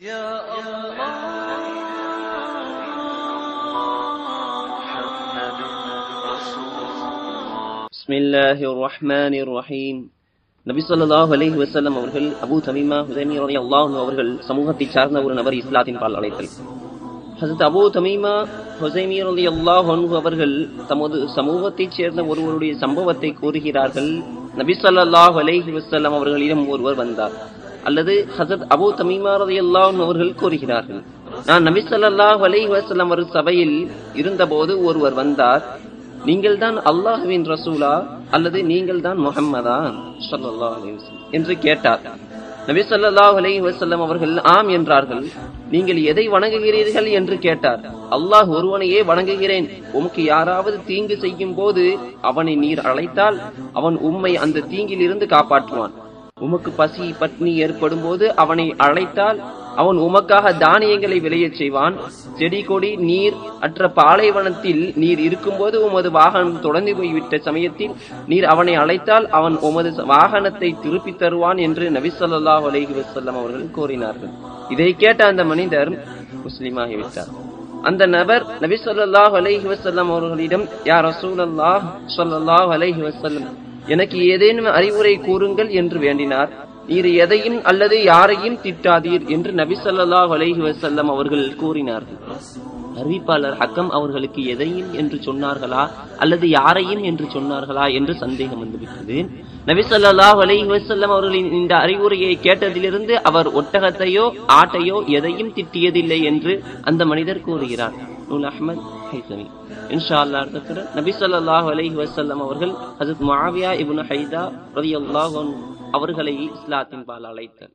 يا الله محمد رسول الله بسم الله الرحمن الرحيم நபி ஸல்லல்லாஹு அலைஹி வஸல்லம் அவர்கள் அபூ தமீமா ஹுதைமி ரலியல்லாஹு அன்ஹு அவர்கள் சமூகத்தைச் சார்ந்த ஒரு நபர் இஸ்லாத்தின் பால் அழைத்தல் ஹஜரத் அபூ தமீமா ஹுசைமி ரலியல்லாஹு அன்ஹு அவர்கள் தமது சமூகத்தைச் சேர்ந்த ஒருவருடைய சம்பவத்தை கூறுகிறார்கள் நபி ஸல்லல்லாஹு அலைஹி வஸல்லம் அவர்களிடம் ஒருவர் வந்தார் அல்லது ஹசரத் அபூ தமீமா அல்லாஹ் அவர்கள் கூறுகிறார்கள். நான் நபி ஸல்லல்லாஹு அலைஹி வஸல்லம் சபையில் இருந்தபோது ஒருவர் வந்தார். நீங்கள் தான் அல்லாஹுவின் ரசூலா அல்லது நீங்கள் தான் முகம்மதா ஸல்லல்லாஹு என்று கேட்டார். நபி சொல்லாஹ் அலைஹி வசல்லம் அவர்கள் ஆம் என்றார்கள். நீங்கள் எதை வணங்குகிறீர்கள் என்று கேட்டார். அல்லாஹ் ஒருவனையே வணங்குகிறேன். உமக்கு யாராவது தீங்கு செய்யும் போது அவனை நீர் அழைத்தால் அவன் உம்மை அந்த தீங்கில் இருந்து காப்பாற்றுவான். உமக்கு பசி பட்னி ஏற்படும் போது அவனை அழைத்தால் அவன் உமக்காக தானியங்களை விளையச் செய்வான். செடி கொடி நீர் அற்ற பாலைவனத்தில் நீர் இருக்கும்போது உமது வாகனம் தொடர்ந்து போய்விட்ட சமயத்தில் நீர் அவனை அழைத்தால் அவன் உமது வாகனத்தை திருப்பித் தருவான் என்று நபி அலஹி வசல்லம் அவர்கள் கூறினார்கள். இதை கேட்ட அந்த மனிதர் முஸ்லீமாகிவிட்டார். அந்த நபர் நபி சொல்லாஹ் அலஹி வசல்லம் அவர்களிடம் யார் ரசூல் அல்லாஹ் சொல்லாஹ் அலஹி வசல்லம் எனக்கு ஏதேனும் அறிவுரை கூறுங்கள் என்று வேண்டினார். நீர் எதையும் அல்லது யாரையும் திட்டாதீர் என்று நபி ஸல்லல்லாஹு அலைஹி வசல்லம் அவர்கள் கூறினார்கள். அறிவிப்பாளர் ஹக்கம் அவர்களுக்கு எதையும் என்று சொன்னார்களா? அல்லது யாரையும் என்று சொன்னார்களா? என்று சந்தேகம் வந்துவிட்டது. நபி சொல்லா அலைஹி வசல்லம் அவர்களின் இந்த அறிவுரையை கேட்டதிலிருந்து அவர் ஒட்டகத்தையோ ஆட்டையோ எதையும் திட்டியதில்லை என்று அந்த மனிதர் கூறுகிறார். நூல் அஹ்மத் ஹைசமி. இன்ஷா அல்லா இருக்கிற நபி ஸல்லல்லாஹு அலஹி வசல்லம் அவர்கள் ஹசத் மாவியா இபுன் ஹைதா ரலியல்லாஹு அல்லாஹ் அவர்களை இஸ்லாத்தின் பால் அழைத்தார்